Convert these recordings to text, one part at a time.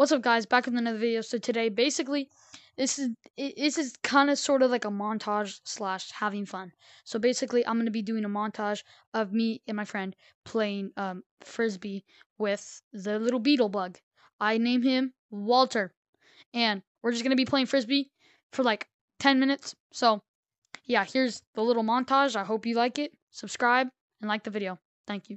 What's up, guys? Back with another video. So today, basically, this is this is kind of sort of like a montage slash having fun. So basically, I'm gonna be doing a montage of me and my friend playing um, frisbee with the little beetle bug. I name him Walter, and we're just gonna be playing frisbee for like 10 minutes. So yeah, here's the little montage. I hope you like it. Subscribe and like the video. Thank you.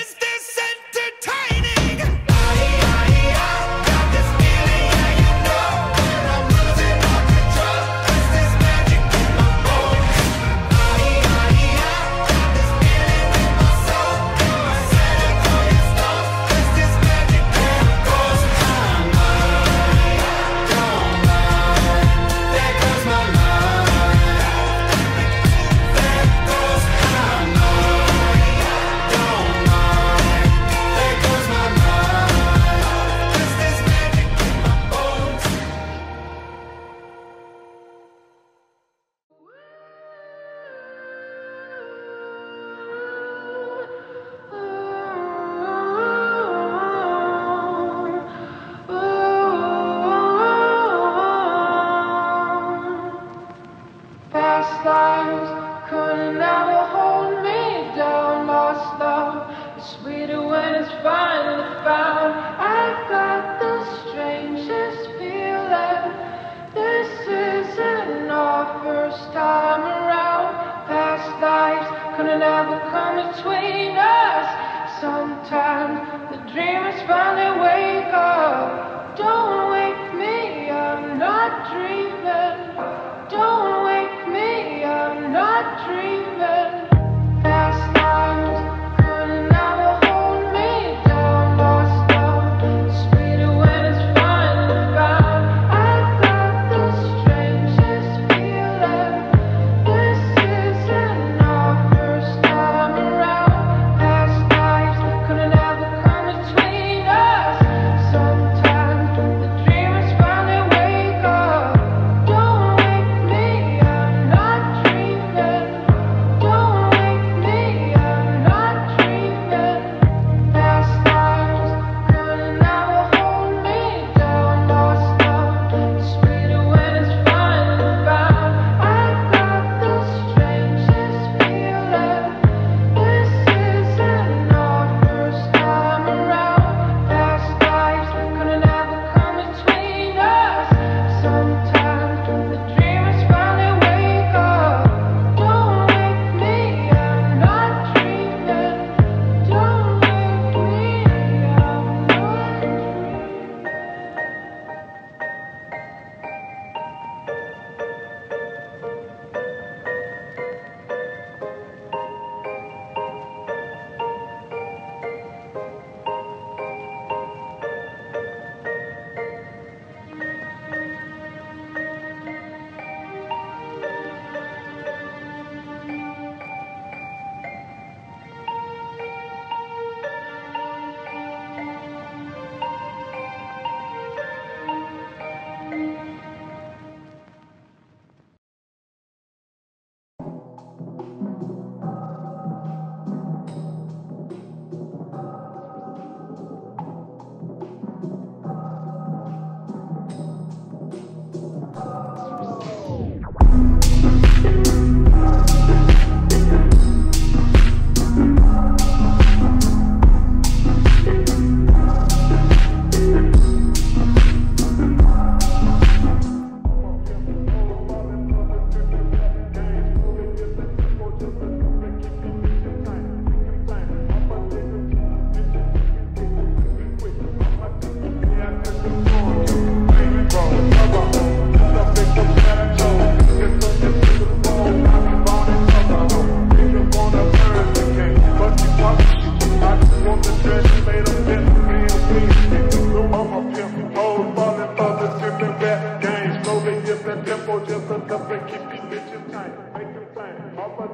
finally wake up. Don't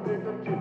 take a chance.